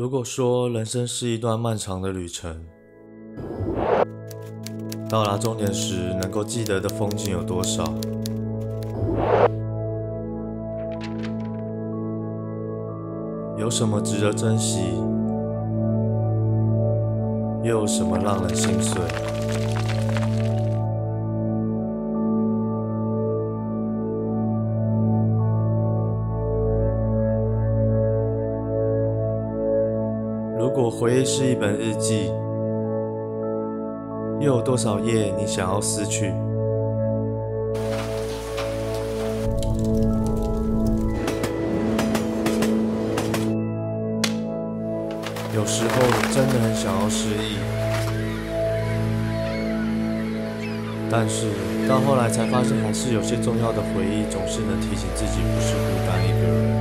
如果说人生是一段漫长的旅程，到达终点时能够记得的风景有多少？有什么值得珍惜？又有什么让人心碎？如果回忆是一本日记，又有多少页你想要撕去？有时候真的很想要失忆，但是到后来才发现，还是有些重要的回忆总是能提醒自己不是孤单一个人。